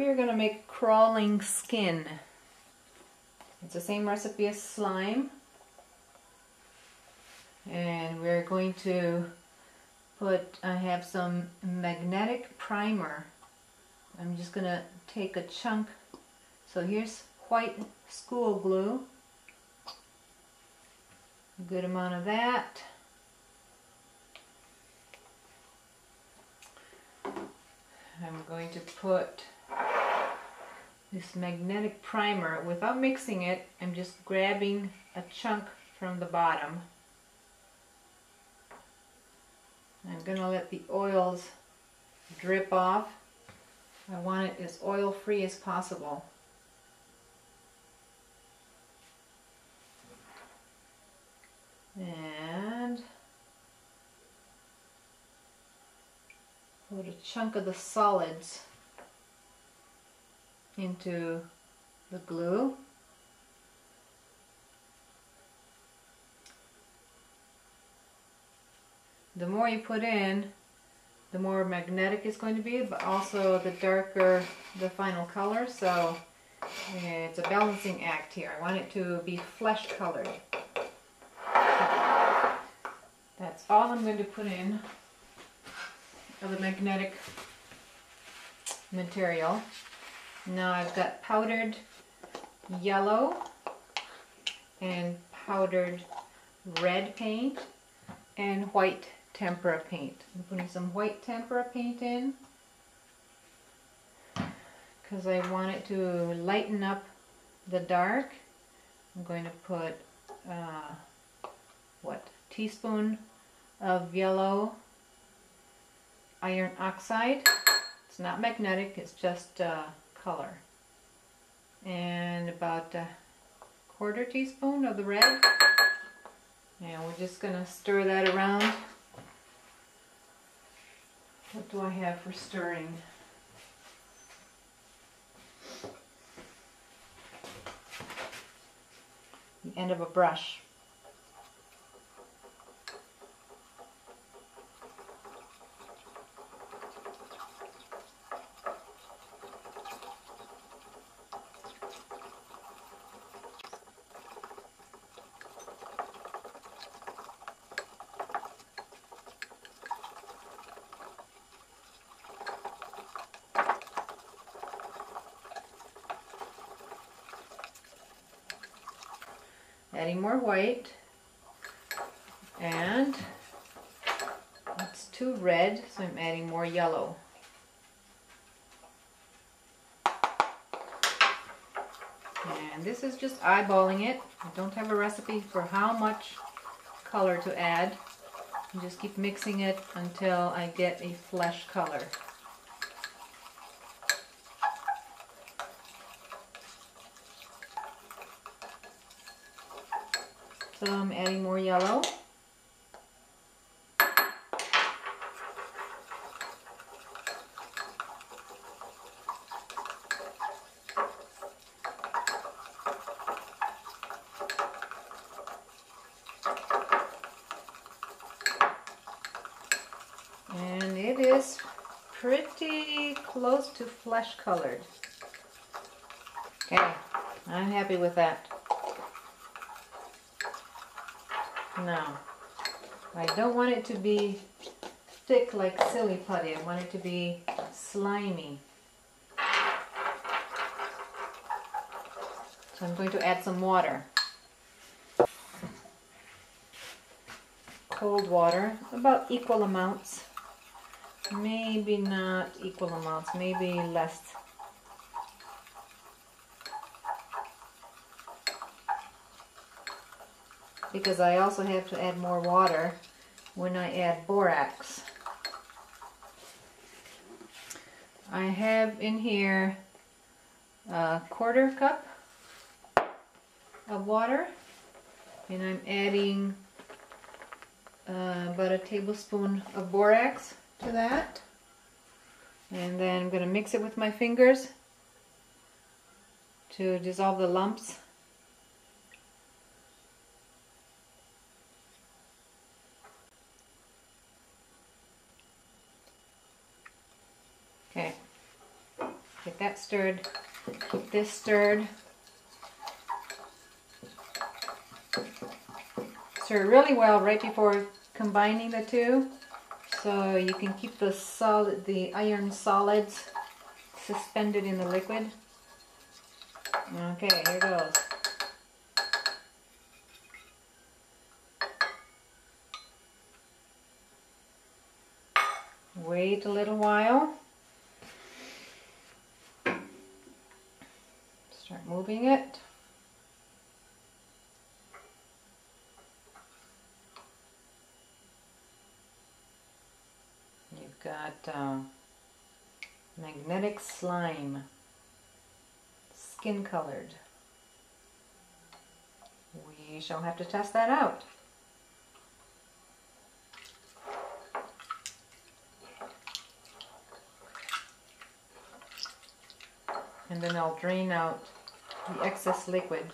we are going to make crawling skin. It's the same recipe as slime. And we're going to put, I have some magnetic primer. I'm just going to take a chunk. So here's white school glue. A good amount of that. I'm going to put this magnetic primer. Without mixing it I'm just grabbing a chunk from the bottom. I'm gonna let the oils drip off. I want it as oil free as possible. And put a chunk of the solids into the glue. The more you put in, the more magnetic it's going to be, but also the darker the final color. So it's a balancing act here. I want it to be flesh colored. That's all I'm going to put in of the magnetic material. Now I've got powdered yellow and powdered red paint and white tempera paint. I'm putting some white tempera paint in because I want it to lighten up the dark. I'm going to put uh, what teaspoon of yellow iron oxide. It's not magnetic, it's just uh, color. And about a quarter teaspoon of the red. And we're just going to stir that around. What do I have for stirring? The end of a brush. Adding more white. And it's too red so I'm adding more yellow. And this is just eyeballing it. I don't have a recipe for how much color to add. Just keep mixing it until I get a flesh color So I'm adding more yellow. And it is pretty close to flesh colored. Okay, I'm happy with that. Now, I don't want it to be thick like silly putty. I want it to be slimy. So I'm going to add some water. Cold water, about equal amounts. Maybe not equal amounts, maybe less because I also have to add more water when I add borax. I have in here a quarter cup of water and I'm adding uh, about a tablespoon of borax to that and then I'm going to mix it with my fingers to dissolve the lumps Get that stirred. Keep this stirred. Stir really well right before combining the two so you can keep the solid the iron solids suspended in the liquid. Okay, here goes. Wait a little while. Moving it. You've got uh, magnetic slime, skin colored. We shall have to test that out. And then I'll drain out the excess liquid